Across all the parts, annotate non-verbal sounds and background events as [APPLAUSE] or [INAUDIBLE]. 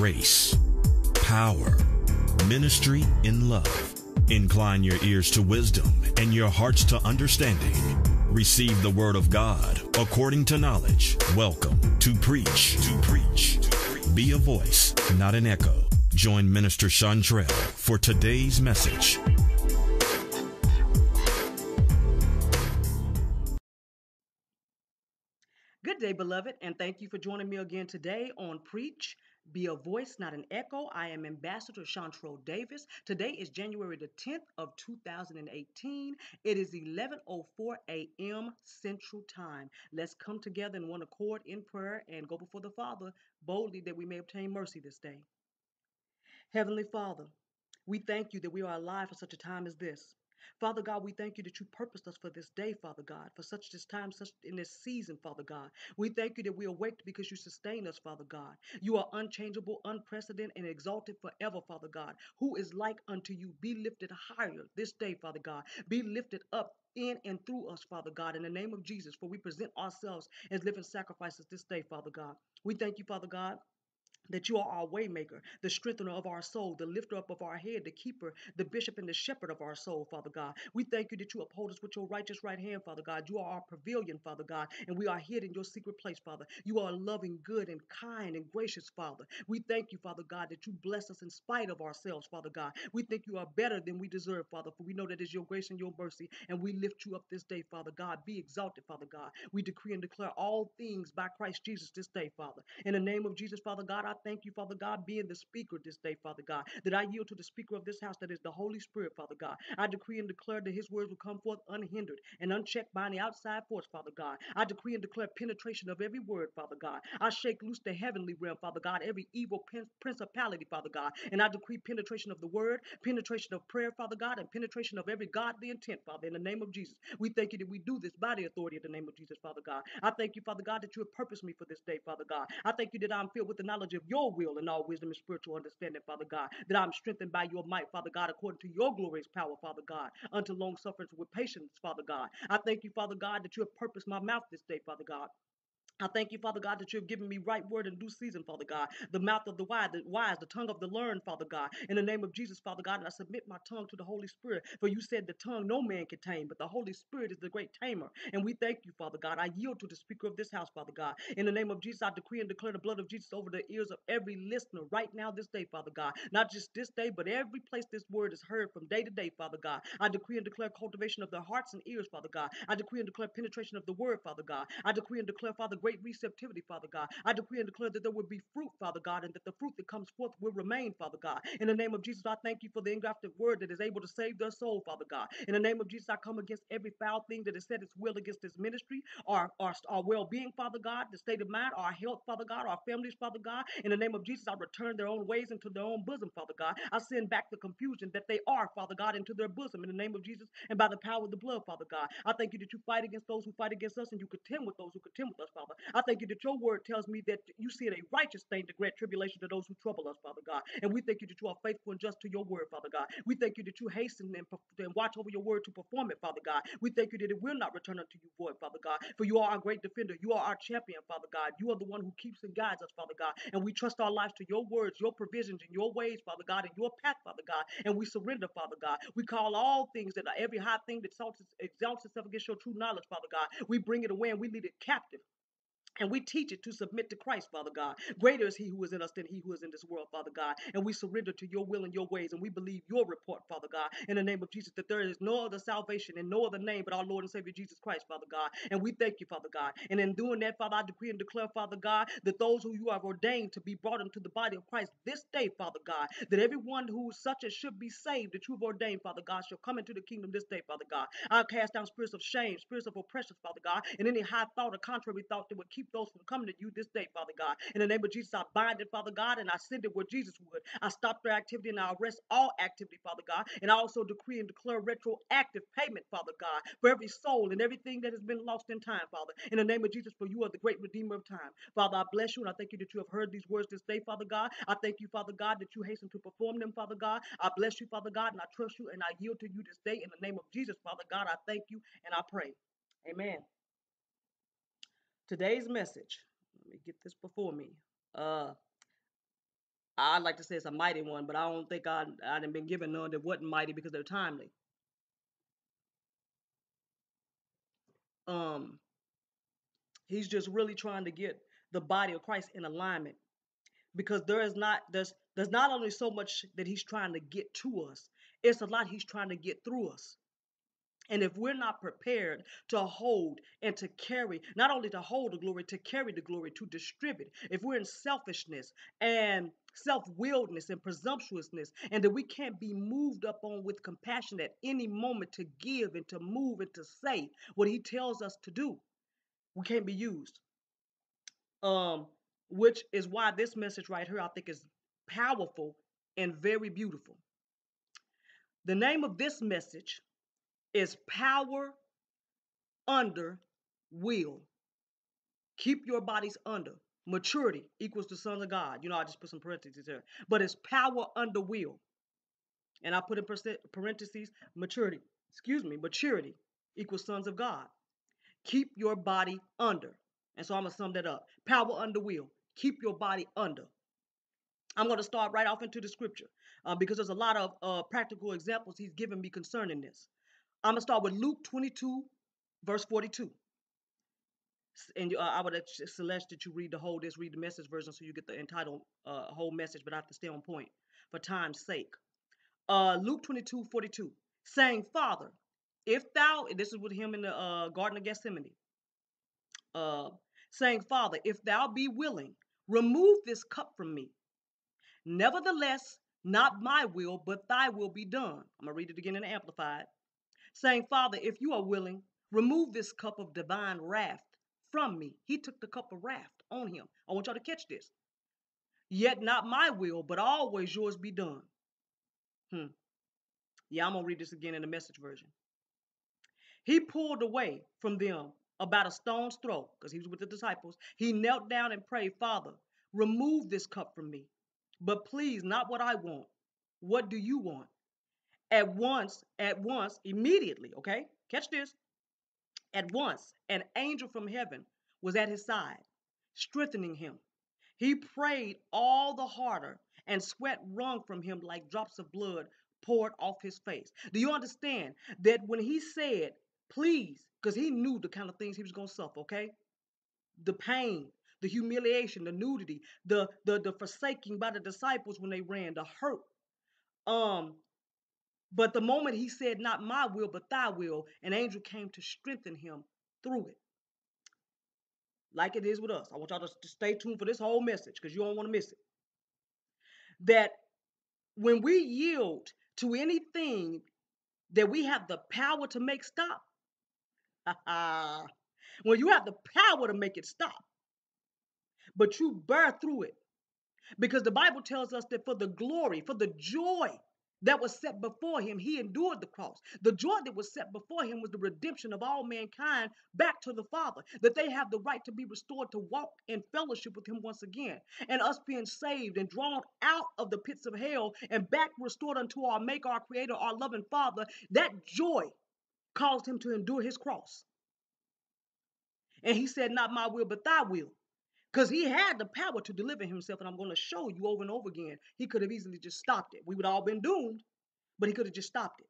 grace, power, ministry in love. Incline your ears to wisdom and your hearts to understanding. Receive the word of God according to knowledge. Welcome to Preach. To Preach. Be a voice, not an echo. Join Minister Shawntrell for today's message. Good day, beloved, and thank you for joining me again today on Preach. Be a voice, not an echo. I am Ambassador Shawntrell Davis. Today is January the 10th of 2018. It is 11:04 a.m. Central Time. Let's come together in one accord in prayer and go before the Father boldly that we may obtain mercy this day. Heavenly Father, we thank you that we are alive for such a time as this. Father God, we thank you that you purposed us for this day, Father God, for such this time, such in this season, Father God. We thank you that we awake because you sustain us, Father God. You are unchangeable, unprecedented, and exalted forever, Father God. Who is like unto you? Be lifted higher this day, Father God. Be lifted up in and through us, Father God, in the name of Jesus, for we present ourselves as living sacrifices this day, Father God. We thank you, Father God that you are our waymaker, the strengthener of our soul, the lifter up of our head, the keeper, the bishop and the shepherd of our soul, Father God. We thank you that you uphold us with your righteous right hand, Father God. You are our pavilion, Father God, and we are hid in your secret place, Father. You are loving, good, and kind and gracious, Father. We thank you, Father God, that you bless us in spite of ourselves, Father God. We think you are better than we deserve, Father, for we know that it's your grace and your mercy, and we lift you up this day, Father God. Be exalted, Father God. We decree and declare all things by Christ Jesus this day, Father. In the name of Jesus, Father God, I thank you, Father God, being the speaker this day, Father God, that I yield to the speaker of this house, that is the Holy Spirit, Father God. I decree and declare that his words will come forth unhindered and unchecked by any outside force, Father God. I decree and declare penetration of every word, Father God. I shake loose the heavenly realm, Father God, every evil principality, Father God. And I decree penetration of the word, penetration of prayer, Father God, and penetration of every godly intent, Father, in the name of Jesus. We thank you that we do this by the authority of the name of Jesus, Father God. I thank you, Father God, that you have purposed me for this day, Father God. I thank you that I'm filled with the knowledge of your will and all wisdom and spiritual understanding, Father God. That I'm strengthened by your might, Father God, according to your glorious power, Father God, unto long sufferance with patience, Father God. I thank you, Father God, that you have purposed my mouth this day, Father God. I thank you, Father God, that you have given me right word in due season, Father God. The mouth of the wise, the wise, the tongue of the learned, Father God. In the name of Jesus, Father God, and I submit my tongue to the Holy Spirit. For you said the tongue no man can tame, but the Holy Spirit is the great tamer. And we thank you, Father God. I yield to the speaker of this house, Father God. In the name of Jesus, I decree and declare the blood of Jesus over the ears of every listener right now this day, Father God. Not just this day, but every place this word is heard from day to day, Father God. I decree and declare cultivation of their hearts and ears, Father God. I decree and declare penetration of the word, Father God. I decree and declare, Father, great receptivity, Father God. I decree and declare that there will be fruit, Father God, and that the fruit that comes forth will remain, Father God. In the name of Jesus, I thank you for the engrafted word that is able to save their soul, Father God. In the name of Jesus, I come against every foul thing that has set its will against this ministry, our, our, our well being, Father God, the state of mind, our health, Father God, our families, Father God. In the name of Jesus, I return their own ways into their own bosom, Father God. I send back the confusion that they are, Father God, into their bosom in the name of Jesus and by the power of the blood, Father God. I thank you that you fight against those who fight against us and you contend with those who contend with us, Father. I thank you that your word tells me that you see it a righteous thing to grant tribulation to those who trouble us, Father God. And we thank you that you are faithful and just to your word, Father God. We thank you that you hasten and, and watch over your word to perform it, Father God. We thank you that it will not return unto you void, Father God. For you are our great defender. You are our champion, Father God. You are the one who keeps and guides us, Father God. And we trust our lives to your words, your provisions, and your ways, Father God, and your path, Father God. And we surrender, Father God. We call all things that are every high thing that exalts itself against your true knowledge, Father God. We bring it away and we lead it captive and we teach it to submit to Christ, Father God. Greater is He who is in us than He who is in this world, Father God. And we surrender to your will and your ways, and we believe your report, Father God, in the name of Jesus, that there is no other salvation and no other name but our Lord and Savior Jesus Christ, Father God. And we thank you, Father God. And in doing that, Father, I decree and declare, Father God, that those who you have ordained to be brought into the body of Christ this day, Father God, that everyone who such as should be saved, that you've ordained, Father God, shall come into the kingdom this day, Father God. I cast down spirits of shame, spirits of oppression, Father God, and any high thought or contrary thought that would keep those from coming to you this day, Father God. In the name of Jesus, I bind it, Father God, and I send it where Jesus would. I stop their activity and I arrest all activity, Father God. And I also decree and declare retroactive payment, Father God, for every soul and everything that has been lost in time, Father. In the name of Jesus, for you are the great Redeemer of time. Father, I bless you and I thank you that you have heard these words this day, Father God. I thank you, Father God, that you hasten to perform them, Father God. I bless you, Father God, and I trust you and I yield to you this day in the name of Jesus, Father God. I thank you and I pray. Amen. Today's message let me get this before me. Uh, I'd like to say it's a mighty one, but I don't think I I done been given none that wasn't mighty because they're timely. Um, he's just really trying to get the body of Christ in alignment because there is not there's there's not only so much that he's trying to get to us, it's a lot he's trying to get through us. And if we're not prepared to hold and to carry, not only to hold the glory, to carry the glory, to distribute, if we're in selfishness and self willedness and presumptuousness, and that we can't be moved up on with compassion at any moment to give and to move and to say what He tells us to do, we can't be used. Um, which is why this message right here I think is powerful and very beautiful. The name of this message is power under will. Keep your bodies under. Maturity equals the sons of God. You know, I just put some parentheses there. But it's power under will. And I put in parentheses maturity. Excuse me, maturity equals sons of God. Keep your body under. And so I'm going to sum that up. Power under will. Keep your body under. I'm going to start right off into the scripture uh, because there's a lot of uh, practical examples he's given me concerning this. I'm gonna start with Luke 22, verse 42. And uh, I would suggest that you read the whole this, read the message version, so you get the entitled uh, whole message, but I have to stay on point for time's sake. Uh, Luke 22, 42, saying, Father, if thou, this is with him in the uh, Garden of Gethsemane, uh, saying, Father, if thou be willing, remove this cup from me. Nevertheless, not my will, but thy will be done. I'm going to read it again in Amplified saying, Father, if you are willing, remove this cup of divine wrath from me. He took the cup of wrath on him. I want y'all to catch this. Yet not my will, but always yours be done. Hmm. Yeah, I'm going to read this again in the message version. He pulled away from them about a stone's throw, because he was with the disciples. He knelt down and prayed, Father, remove this cup from me. But please, not what I want. What do you want? At once, at once, immediately, okay? Catch this. At once, an angel from heaven was at his side, strengthening him. He prayed all the harder, and sweat wrung from him like drops of blood poured off his face. Do you understand that when he said, please, because he knew the kind of things he was going to suffer, okay? The pain, the humiliation, the nudity, the, the the forsaking by the disciples when they ran, the hurt, um, but the moment he said, Not my will, but thy will, an angel came to strengthen him through it. Like it is with us. I want y'all to stay tuned for this whole message because you don't want to miss it. That when we yield to anything that we have the power to make stop, [LAUGHS] when you have the power to make it stop, but you bear through it. Because the Bible tells us that for the glory, for the joy that was set before him, he endured the cross. The joy that was set before him was the redemption of all mankind back to the Father, that they have the right to be restored to walk in fellowship with him once again, and us being saved and drawn out of the pits of hell and back restored unto our Maker, our Creator, our loving Father. That joy caused him to endure his cross. And he said, Not my will, but thy will. Because he had the power to deliver himself. And I'm going to show you over and over again. He could have easily just stopped it. We would all been doomed, but he could have just stopped it.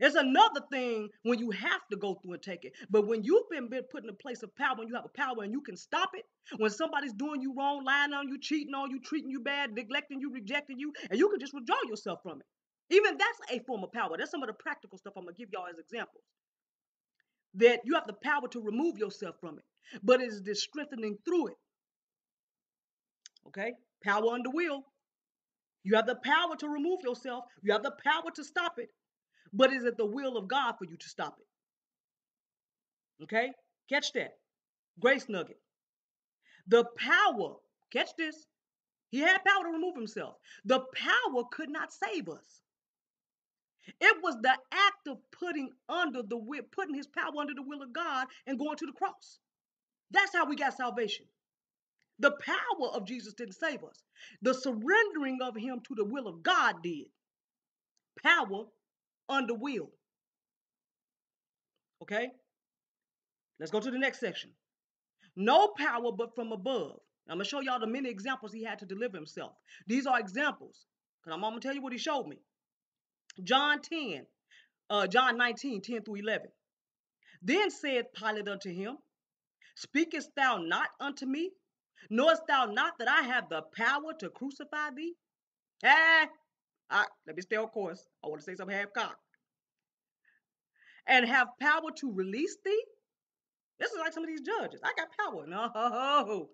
It's another thing when you have to go through and take it. But when you've been, put in a place of power, when you have a power and you can stop it, when somebody's doing you wrong, lying on you, cheating on you, treating you bad, neglecting you, rejecting you, and you can just withdraw yourself from it. Even that's a form of power. That's some of the practical stuff I'm going to give y'all as examples. That you have the power to remove yourself from it but it is the strengthening through it. Okay? Power under will. You have the power to remove yourself, you have the power to stop it, but is it the will of God for you to stop it? Okay? Catch that. Grace nugget. The power, catch this. He had power to remove himself. The power could not save us. It was the act of putting under the will, putting his power under the will of God and going to the cross. That's how we got salvation. The power of Jesus didn't save us. The surrendering of him to the will of God did. Power under will. Okay? Let's go to the next section. No power but from above. I'm going to show y'all the many examples he had to deliver himself. These are examples. Because I'm going to tell you what he showed me. John 10, uh, John 19, 10 through 11. Then said Pilate unto him, Speakest thou not unto me? Knowest thou not that I have the power to crucify thee? Eh, I, let me stay on course. I want to say something half cocked. And have power to release thee? This is like some of these judges. I got power. No, [LAUGHS] oh,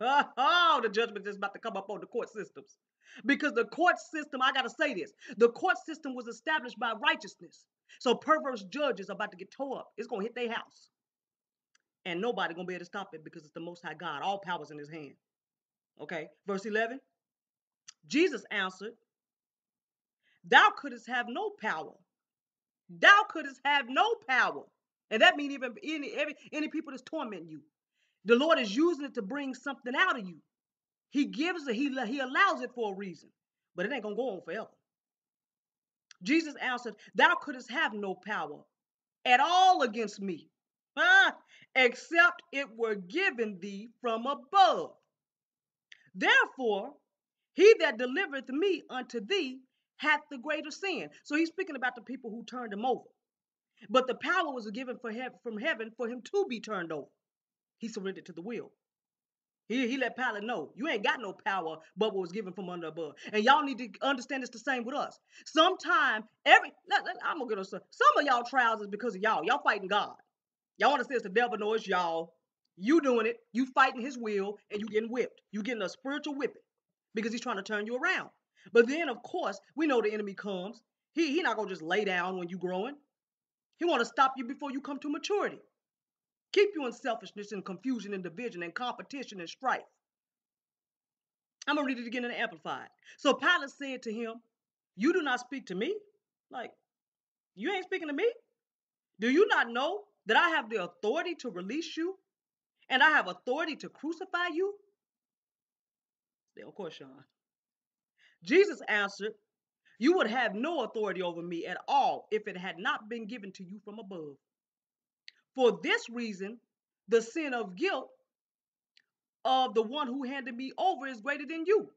oh, the judgment is about to come up on the court systems. Because the court system, I got to say this the court system was established by righteousness. So perverse judges are about to get tore up. It's going to hit their house. And nobody going to be able to stop it because it's the Most High God. All power's in his hand. Okay, verse 11. Jesus answered, Thou couldst have no power. Thou couldst have no power. And that means even any, every, any people that's tormenting you. The Lord is using it to bring something out of you. He gives it, he, he allows it for a reason, but it ain't going to go on forever. Jesus answered, Thou couldst have no power at all against me, huh? except it were given thee from above. Therefore, he that delivereth me unto thee hath the greater sin. So he's speaking about the people who turned him over. But the power was given him, from heaven for him to be turned over. He surrendered to the will. He, he let Pilate know you ain't got no power but what was given from under above. And y'all need to understand it's the same with us. Sometime every let, let, I'm gonna get some. Some of y'all trials is because of y'all. Y'all fighting God. Y'all want to say it's the devil? No, it's y'all. You doing it. You fighting His will, and you getting whipped. You getting a spiritual whipping because He's trying to turn you around. But then, of course, we know the enemy comes. He he not gonna just lay down when you growing. He want to stop you before you come to maturity. Keep you in selfishness and confusion and division and competition and strife. I'm going to read it again in the Amplified. So Pilate said to him, You do not speak to me? Like, you ain't speaking to me? Do you not know that I have the authority to release you and I have authority to crucify you? Yeah, Of course, Sean. Jesus answered, You would have no authority over me at all if it had not been given to you from above. For this reason, the sin of guilt of the one who handed me over is greater than you.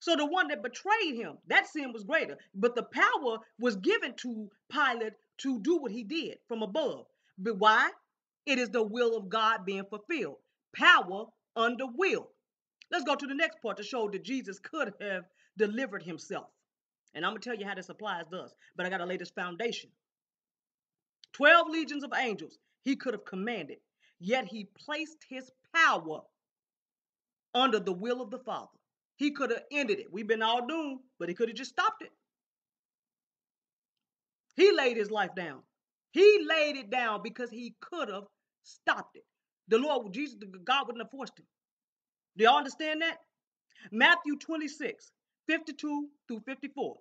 So the one that betrayed him, that sin was greater. But the power was given to Pilate to do what he did from above. But why? It is the will of God being fulfilled. Power under will. Let's go to the next part to show that Jesus could have delivered himself. And I'm going to tell you how this applies to us. But I got to lay this foundation. 12 legions of angels he could have commanded, yet he placed his power under the will of the Father. He could have ended it. We've been all doomed, but he could have just stopped it. He laid his life down. He laid it down because he could have stopped it. The Lord, Jesus, God wouldn't have forced him. Do y'all understand that? Matthew 26, 52 through 54.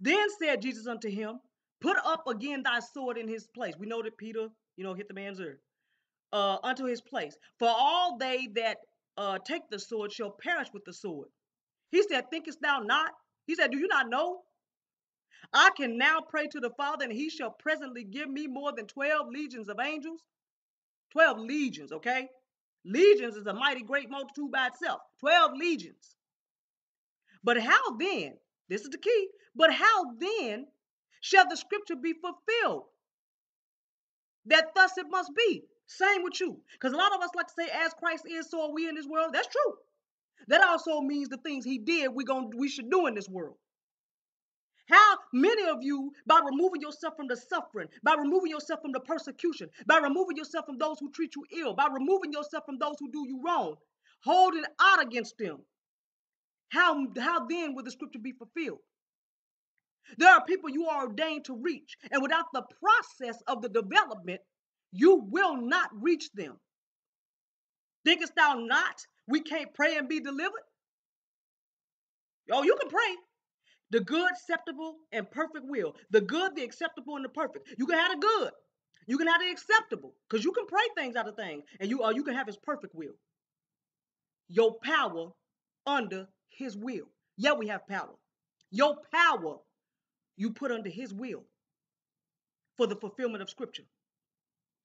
Then said Jesus unto him, Put up again thy sword in his place. We know that Peter, you know, hit the man's ear. Uh, unto his place. For all they that uh, take the sword shall perish with the sword. He said, Thinkest thou not? He said, Do you not know? I can now pray to the Father, and he shall presently give me more than 12 legions of angels. 12 legions, okay? Legions is a mighty great multitude by itself. 12 legions. But how then, this is the key, but how then shall the scripture be fulfilled. That thus it must be. Same with you. Because a lot of us like to say, as Christ is, so are we in this world. That's true. That also means the things he did, we gonna we should do in this world. How many of you, by removing yourself from the suffering, by removing yourself from the persecution, by removing yourself from those who treat you ill, by removing yourself from those who do you wrong, holding out against them, how, how then will the scripture be fulfilled? There are people you are ordained to reach, and without the process of the development, you will not reach them. Thinkest thou not we can't pray and be delivered? Oh, you can pray. The good, acceptable, and perfect will. The good, the acceptable, and the perfect. You can have the good. You can have the acceptable. Because you can pray things out of things. And you or you can have his perfect will. Your power under his will. Yeah, we have power. Your power you put under his will for the fulfillment of scripture.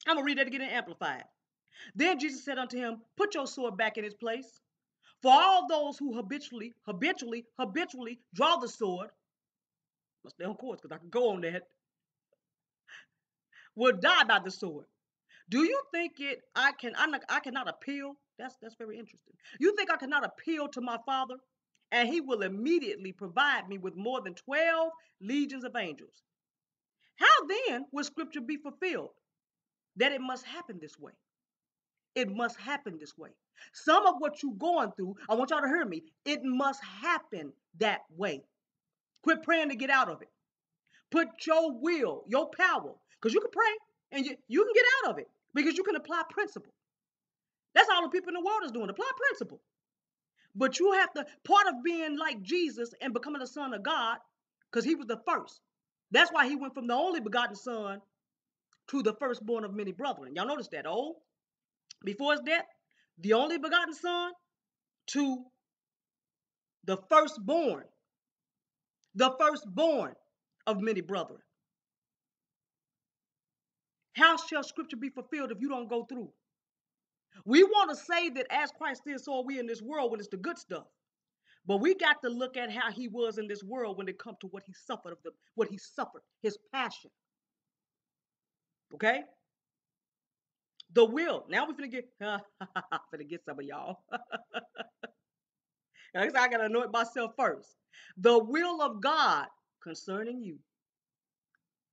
I'm going to read that again and amplified. Then Jesus said unto him, Put your sword back in its place. For all those who habitually, habitually, habitually draw the sword, must stay on course because I could go on that, will die by the sword. Do you think it? I can. I'm not, I cannot appeal. That's that's very interesting. You think I cannot appeal to my Father, and He will immediately provide me with more than twelve legions of angels? How then will Scripture be fulfilled? That it must happen this way. It must happen this way. Some of what you're going through, I want y'all to hear me. It must happen that way. Quit praying to get out of it. Put your will, your power, because you can pray and you, you can get out of it because you can apply principle. That's all the people in the world is doing. Apply principle. But you have to, part of being like Jesus and becoming the son of God, because he was the first. That's why he went from the only begotten son to the firstborn of many brethren. Y'all notice that? Oh, before his death, the only begotten son to the firstborn, the firstborn of many brethren. How shall scripture be fulfilled if you don't go through? We want to say that as Christ is, so are we in this world when it's the good stuff. But we got to look at how he was in this world when it comes to what he suffered of the what he suffered, his passion. Okay? The will. Now we're gonna get [LAUGHS] uh, gonna get some of y'all. [LAUGHS] I gotta anoint myself first. The will of God concerning you.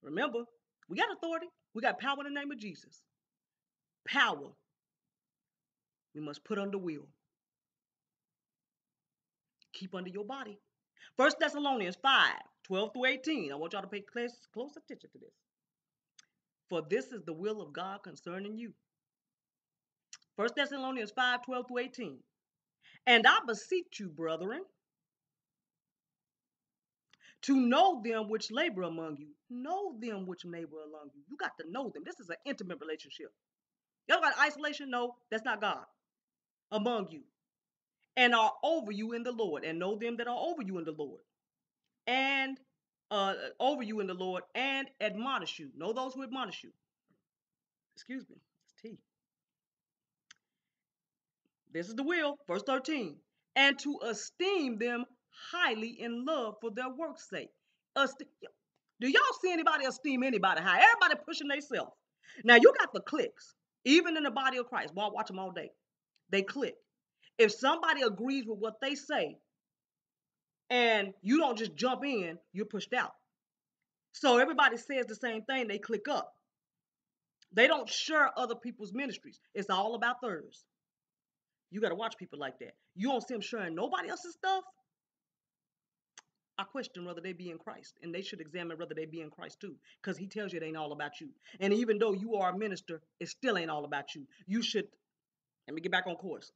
Remember, we got authority. We got power in the name of Jesus. Power. We must put under will. Keep under your body. First Thessalonians 5, 12 through 18. I want y'all to pay close, close attention to this. For this is the will of God concerning you 1 Thessalonians 5 12 through 18. And I beseech you, brethren, to know them which labor among you. Know them which labor among you. You got to know them. This is an intimate relationship. Y'all got isolation? No, that's not God. Among you. And are over you in the Lord. And know them that are over you in the Lord. And uh, over you in the Lord and admonish you. Know those who admonish you. Excuse me. It's T. This is the will, verse 13. And to esteem them highly in love for their work's sake. Este- Do y'all see anybody esteem anybody high? Everybody pushing themselves. Now you got the clicks, even in the body of Christ. Boy, I watch them all day. They click. If somebody agrees with what they say, and you don't just jump in, you're pushed out. So everybody says the same thing, they click up. They don't share other people's ministries. It's all about theirs. You got to watch people like that. You don't see them sharing nobody else's stuff. I question whether they be in Christ, and they should examine whether they be in Christ too, because He tells you it ain't all about you. And even though you are a minister, it still ain't all about you. You should. Let me get back on course.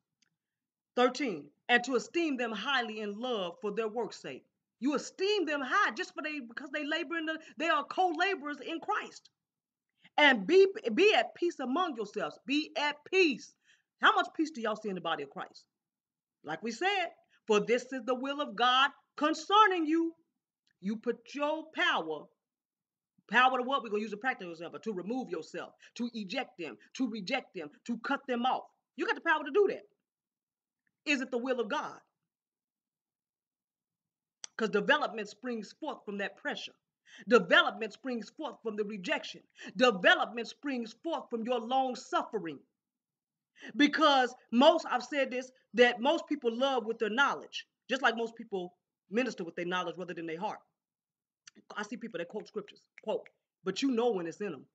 13. And to esteem them highly in love for their work's sake. You esteem them high just for they because they labor in the they are co-laborers in Christ. And be be at peace among yourselves. Be at peace. How much peace do y'all see in the body of Christ? Like we said, for this is the will of God concerning you. You put your power, power to what? We're going to use a practical example, to remove yourself, to eject them, to reject them, to cut them off. You got the power to do that. Is it the will of God? Because development springs forth from that pressure. Development springs forth from the rejection. Development springs forth from your long suffering. Because most, I've said this, that most people love with their knowledge, just like most people minister with their knowledge rather than their heart. I see people that quote scriptures, quote, but you know when it's in them.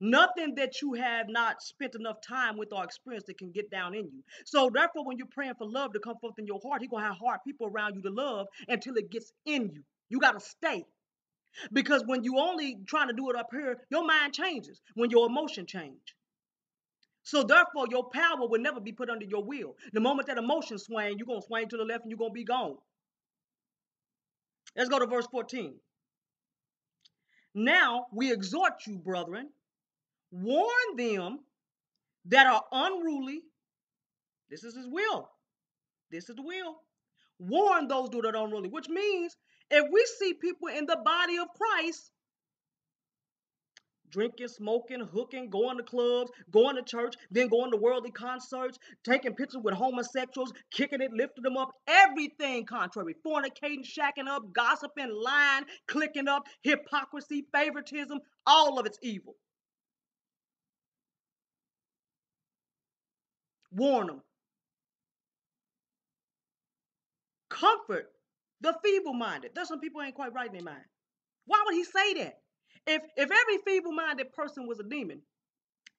Nothing that you have not spent enough time with or experienced that can get down in you. So therefore, when you're praying for love to come forth in your heart, He's gonna have hard people around you to love until it gets in you. You gotta stay. Because when you only trying to do it up here, your mind changes when your emotion change. So therefore, your power will never be put under your will. The moment that emotion swing, you're gonna swing to the left and you're gonna be gone. Let's go to verse 14. Now we exhort you, brethren, warn them that are unruly. This is his will. This is the will. Warn those that are unruly, which means if we see people in the body of Christ drinking, smoking, hooking, going to clubs, going to church, then going to worldly concerts, taking pictures with homosexuals, kicking it, lifting them up, everything contrary, fornicating, shacking up, gossiping, lying, clicking up, hypocrisy, favoritism, all of it's evil. Warn them. Comfort the feeble-minded. There's some people ain't quite right in their mind. Why would he say that? If if every feeble-minded person was a demon,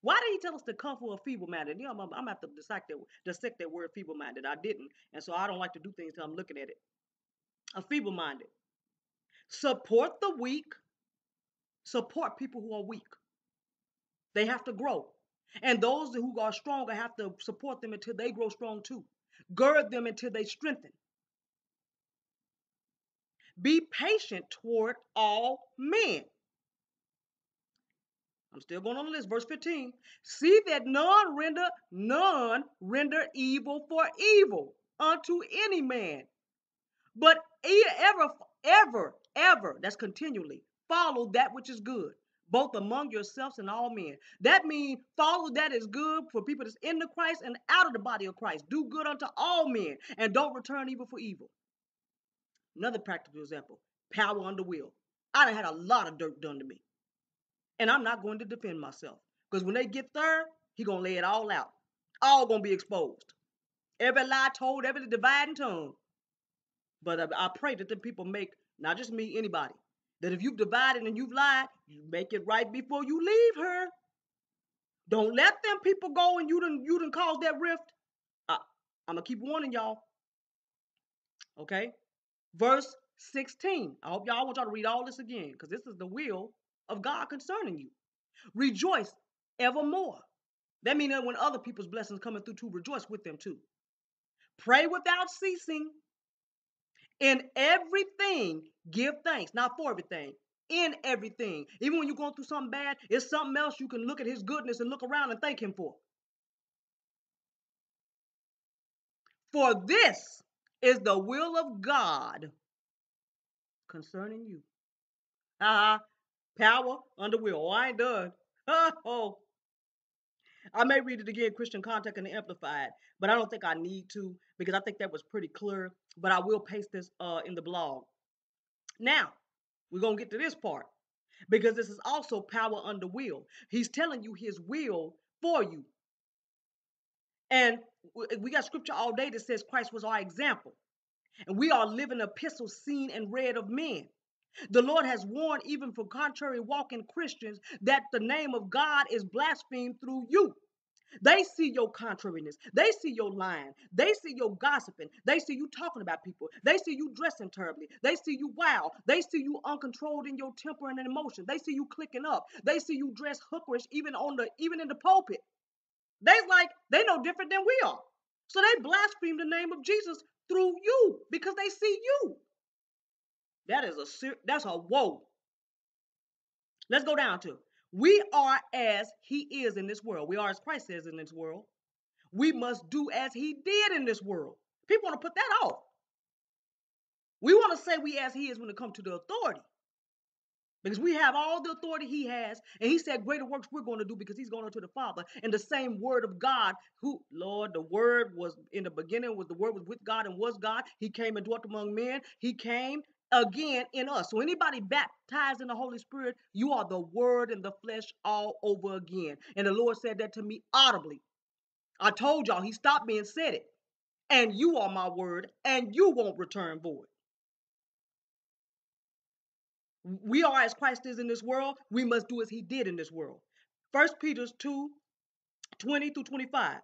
why did he tell us to comfort a feeble-minded? You know, I'm, I'm gonna have to dissect that, dissect that word feeble-minded. I didn't, and so I don't like to do things I'm looking at it. A feeble-minded. Support the weak. Support people who are weak. They have to grow. And those who are stronger have to support them until they grow strong too. Gird them until they strengthen. Be patient toward all men. I'm still going on the list. Verse 15. See that none render, none render evil for evil unto any man. But ever, ever, ever, that's continually, follow that which is good, both among yourselves and all men. That means follow that is good for people that's in the Christ and out of the body of Christ. Do good unto all men and don't return evil for evil. Another practical example power under will. I done had a lot of dirt done to me. And I'm not going to defend myself. Because when they get there, he gonna lay it all out. All gonna be exposed. Every lie told, every dividing tongue. But I, I pray that the people make, not just me, anybody, that if you've divided and you've lied, you make it right before you leave her. Don't let them people go and you didn't you didn't cause that rift. Uh, I, I'm gonna keep warning y'all. Okay? Verse 16. I hope y'all want y'all to read all this again because this is the will of God concerning you. Rejoice evermore. That means that when other people's blessings coming through to rejoice with them too. Pray without ceasing. In everything, give thanks. Not for everything. In everything. Even when you're going through something bad, it's something else you can look at his goodness and look around and thank him for. For this is the will of God concerning you. Uh-huh. Power under will. Oh, I ain't done. [LAUGHS] Oh. I may read it again, Christian Contact and Amplified, but I don't think I need to because I think that was pretty clear. But I will paste this uh, in the blog. Now, we're going to get to this part because this is also power under will. He's telling you his will for you. And we got scripture all day that says Christ was our example. And we are living epistles seen and read of men. The Lord has warned even for contrary walking Christians that the name of God is blasphemed through you. They see your contrariness. They see your lying. They see your gossiping. They see you talking about people. They see you dressing terribly. They see you wild. They see you uncontrolled in your temper and emotion. They see you clicking up. They see you dress hookerish even on the even in the pulpit. They like they know different than we are. So they blaspheme the name of Jesus through you because they see you. That is a that's a woe. Let's go down to we are as he is in this world. We are as Christ is in this world. We must do as he did in this world. People want to put that off. We want to say we as he is when it comes to the authority. Because we have all the authority he has. And he said, Greater works we're going to do because he's going to the Father. And the same word of God, who, Lord, the word was in the beginning, was the word was with God and was God. He came and dwelt among men. He came again in us. So anybody baptized in the Holy Spirit, you are the word in the flesh all over again. And the Lord said that to me audibly. I told y'all, he stopped me and said it. And you are my word, and you won't return void. We are as Christ is in this world, we must do as he did in this world. First Peter 2 20 through 25.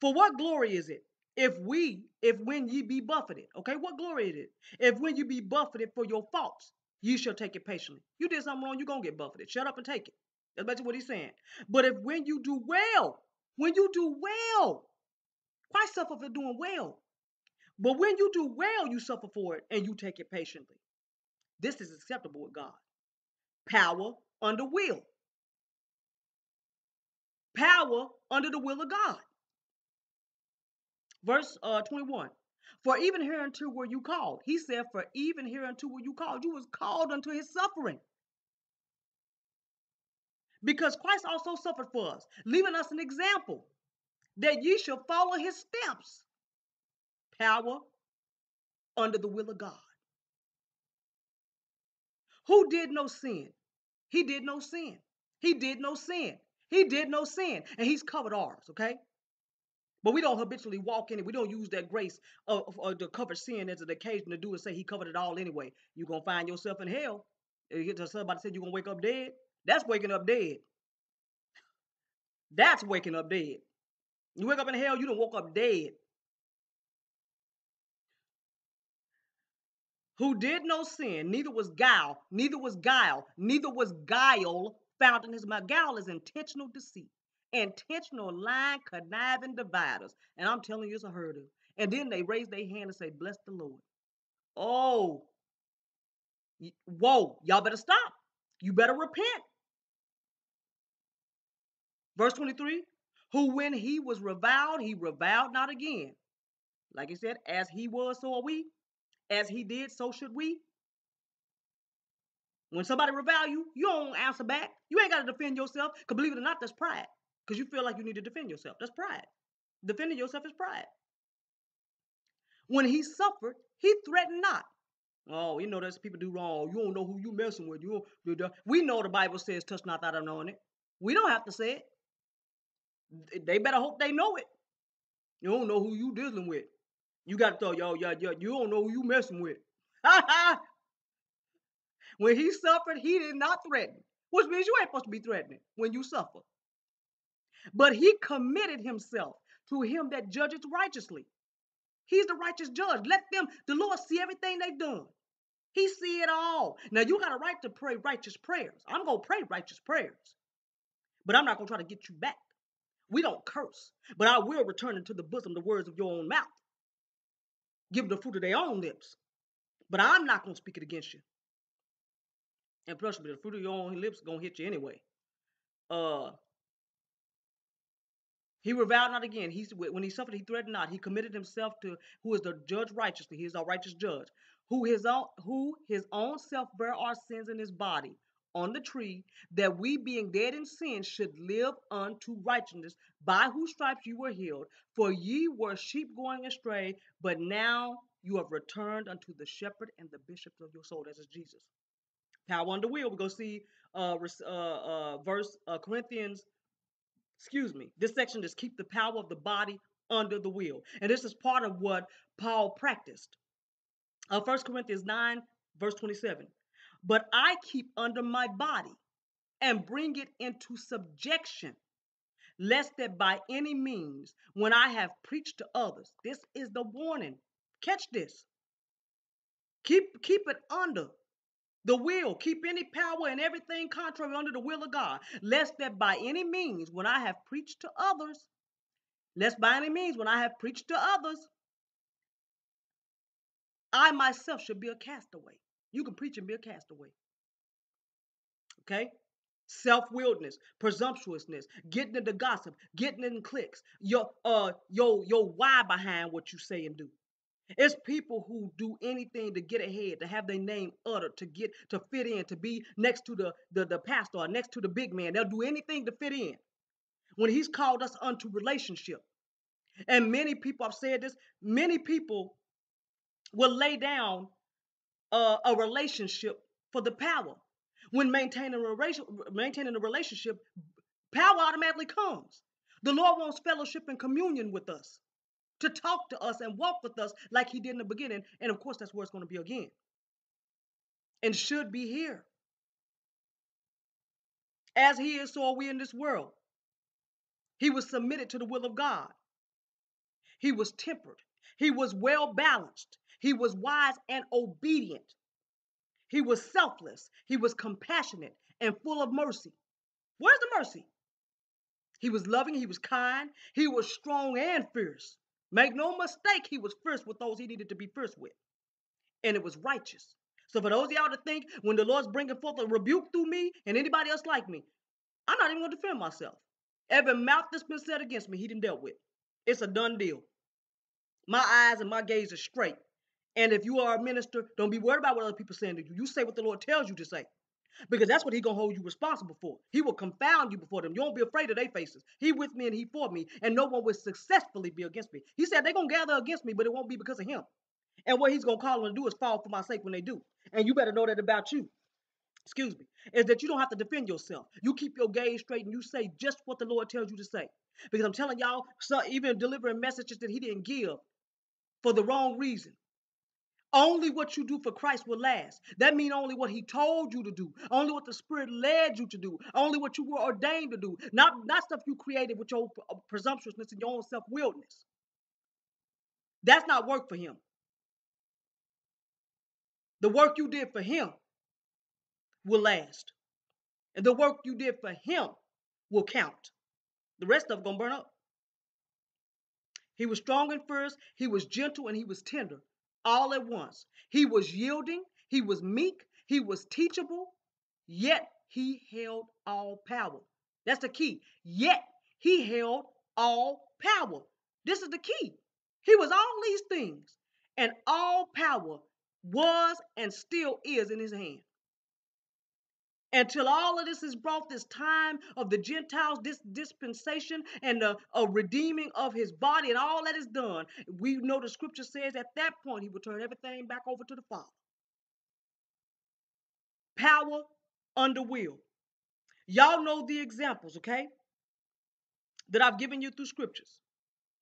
For what glory is it if we, if when ye be buffeted, okay, what glory is it? If when you be buffeted for your faults, ye shall take it patiently. You did something wrong, you're gonna get buffeted. Shut up and take it. That's basically what he's saying. But if when you do well, when you do well, Christ suffer for doing well. But when you do well, you suffer for it and you take it patiently. This is acceptable with God. Power under will. Power under the will of God. Verse uh, 21. For even hereunto were you called. He said, For even hereunto were you called. You was called unto his suffering. Because Christ also suffered for us, leaving us an example that ye shall follow his steps. Power under the will of God. Who did no sin? He did no sin. He did no sin. He did no sin. And he's covered ours, okay? But we don't habitually walk in it. We don't use that grace of, of, uh, to cover sin as an occasion to do and say he covered it all anyway. You're going to find yourself in hell. Somebody said you're going to wake up dead, that's waking up dead. That's waking up dead. You wake up in hell, you don't woke up dead. Who did no sin, neither was guile, neither was guile, neither was guile found in his mouth. Guile is intentional deceit, intentional lying, conniving dividers. And I'm telling you, it's a herd of. And then they raise their hand and say, Bless the Lord. Oh, whoa, y'all better stop. You better repent. Verse 23 Who, when he was reviled, he reviled not again. Like he said, as he was, so are we. As he did, so should we. When somebody revile you, you don't answer back. You ain't got to defend yourself. Because believe it or not, that's pride. Because you feel like you need to defend yourself. That's pride. Defending yourself is pride. When he suffered, he threatened not. Oh, you know there's people do wrong. You don't know who you messing with. You we know the Bible says, touch not that anointing. We don't have to say it. They better hope they know it. You don't know who you dealing with. You got to tell y'all, y'all, y'all, you don't know who you messing with. [LAUGHS] when he suffered, he did not threaten, which means you ain't supposed to be threatening when you suffer. But he committed himself to him that judges righteously. He's the righteous judge. Let them, the Lord, see everything they've done. He see it all. Now you got a right to pray righteous prayers. I'm gonna pray righteous prayers, but I'm not gonna try to get you back. We don't curse, but I will return into the bosom the words of your own mouth. Give them the fruit of their own lips, but I'm not gonna speak it against you. And plus, the fruit of your own lips gonna hit you anyway. Uh, he reviled not again. He when he suffered, he threatened not. He committed himself to who is the judge righteously. He is our righteous judge who his own who his own self bare our sins in his body on the tree, that we being dead in sin should live unto righteousness, by whose stripes you were healed. For ye were sheep going astray, but now you have returned unto the shepherd and the bishop of your soul. That is Jesus. Power under will. We're going to see uh, uh, uh, verse uh, Corinthians, excuse me. This section just keep the power of the body under the will. And this is part of what Paul practiced. Uh, 1 Corinthians 9, verse 27. But I keep under my body and bring it into subjection, lest that by any means, when I have preached to others, this is the warning. Catch this. Keep keep it under the will. Keep any power and everything contrary under the will of God, lest that by any means, when I have preached to others, lest by any means, when I have preached to others, I myself should be a castaway. You can preach and be a castaway. Okay? Self-willedness, presumptuousness, getting into gossip, getting in clicks, your uh your your why behind what you say and do. It's people who do anything to get ahead, to have their name uttered, to get to fit in, to be next to the, the, the pastor or next to the big man. They'll do anything to fit in. When he's called us unto relationship. And many people, I've said this, many people will lay down a relationship for the power. When maintaining a, maintaining a relationship, power automatically comes. The Lord wants fellowship and communion with us, to talk to us and walk with us like He did in the beginning. And of course, that's where it's going to be again. And should be here. As He is, so are we in this world. He was submitted to the will of God. He was tempered. He was well balanced. He was wise and obedient. He was selfless. He was compassionate and full of mercy. Where's the mercy? He was loving. He was kind. He was strong and fierce. Make no mistake, he was first with those he needed to be first with. And it was righteous. So for those of y'all to think when the Lord's bringing forth a rebuke through me and anybody else like me, I'm not even going to defend myself. Every mouth that's been said against me, he didn't dealt with. It's a done deal. My eyes and my gaze are straight. And if you are a minister, don't be worried about what other people saying to you. You say what the Lord tells you to say. Because that's what he's gonna hold you responsible for. He will confound you before them. You won't be afraid of their faces. He with me and he for me, and no one will successfully be against me. He said they're gonna gather against me, but it won't be because of him. And what he's gonna call them to do is fall for my sake when they do. And you better know that about you. Excuse me, is that you don't have to defend yourself. You keep your gaze straight and you say just what the Lord tells you to say. Because I'm telling y'all, so even delivering messages that he didn't give for the wrong reason. Only what you do for Christ will last. That means only what He told you to do, only what the Spirit led you to do, only what you were ordained to do, not, not stuff you created with your uh, presumptuousness and your own self willedness. That's not work for Him. The work you did for Him will last, and the work you did for Him will count. The rest of it gonna burn up. He was strong and first, he was gentle, and he was tender all at once. He was yielding, he was meek, he was teachable, yet he held all power. That's the key. Yet he held all power. This is the key. He was all these things, and all power was and still is in his hand until all of this is brought this time of the gentiles this dispensation and the redeeming of his body and all that is done we know the scripture says at that point he will turn everything back over to the father. Power under will. Y'all know the examples okay that i've given you through scriptures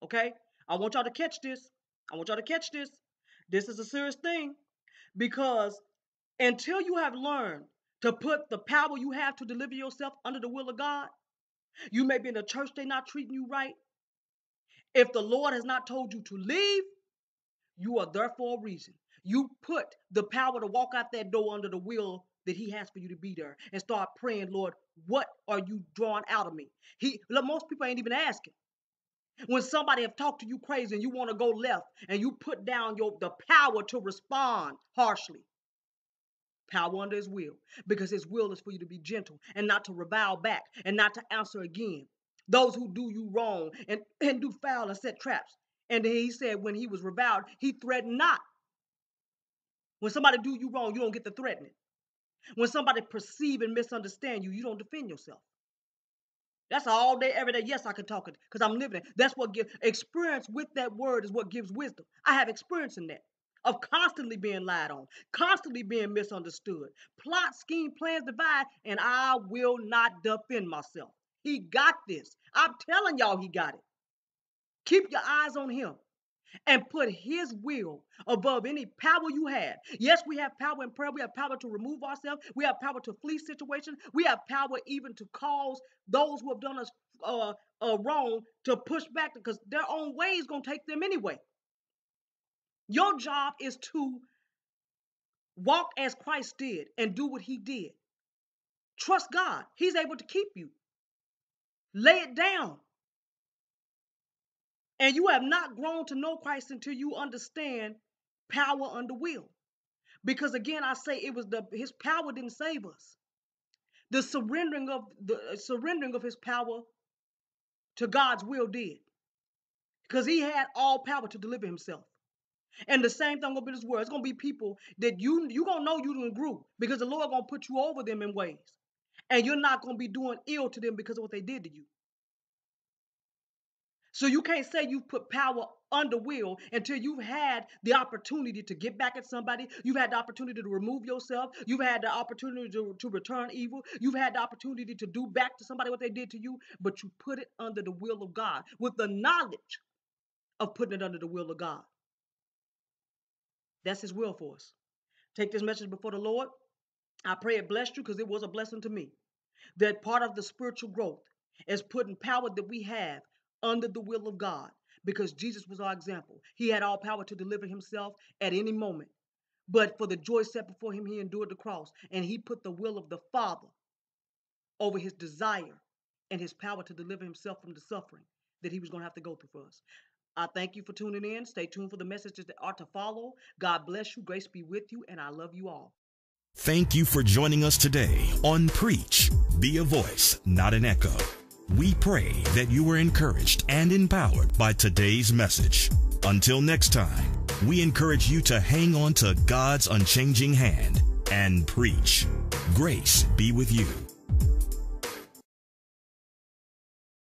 okay? I want y'all to catch this. I want y'all to catch this. This is a serious thing because until you have learned to put the power you have to deliver yourself under the will of God. You may be in a church, they're not treating you right. If the Lord has not told you to leave, you are there for a reason. You put the power to walk out that door under the will that He has for you to be there and start praying, Lord, what are you drawing out of me? He look, most people ain't even asking. When somebody have talked to you crazy and you want to go left and you put down your the power to respond harshly power under his will because his will is for you to be gentle and not to revile back and not to answer again those who do you wrong and, and do foul and set traps and he said when he was reviled he threatened not when somebody do you wrong you don't get the threatening when somebody perceive and misunderstand you you don't defend yourself that's all day, every day. Yes, I can talk it because I'm living it. That's what gives experience with that word is what gives wisdom. I have experience in that of constantly being lied on, constantly being misunderstood. Plot, scheme, plans, divide, and I will not defend myself. He got this. I'm telling y'all, he got it. Keep your eyes on him and put his will above any power you have. Yes, we have power in prayer. We have power to remove ourselves. We have power to flee situations. We have power even to cause those who have done us uh, uh, wrong to push back because their own way is going to take them anyway. Your job is to walk as Christ did and do what he did. Trust God. He's able to keep you. Lay it down. And you have not grown to know Christ until you understand power under will. Because again, I say it was the his power didn't save us. The surrendering of the uh, surrendering of his power to God's will did. Because he had all power to deliver himself. And the same thing gonna be this world. It's gonna be people that you you gonna know you didn't grew because the Lord gonna put you over them in ways, and you're not gonna be doing ill to them because of what they did to you. So you can't say you've put power under will until you've had the opportunity to get back at somebody. You've had the opportunity to remove yourself. You've had the opportunity to, to return evil. You've had the opportunity to do back to somebody what they did to you, but you put it under the will of God with the knowledge of putting it under the will of God. That's His will for us. Take this message before the Lord. I pray it blessed you because it was a blessing to me. That part of the spiritual growth is putting power that we have under the will of God because Jesus was our example. He had all power to deliver himself at any moment. But for the joy set before him, he endured the cross and he put the will of the Father over his desire and his power to deliver himself from the suffering that he was going to have to go through for us. I thank you for tuning in. Stay tuned for the messages that are to follow. God bless you. Grace be with you. And I love you all. Thank you for joining us today on Preach. Be a voice, not an echo. We pray that you were encouraged and empowered by today's message. Until next time, we encourage you to hang on to God's unchanging hand and preach. Grace be with you.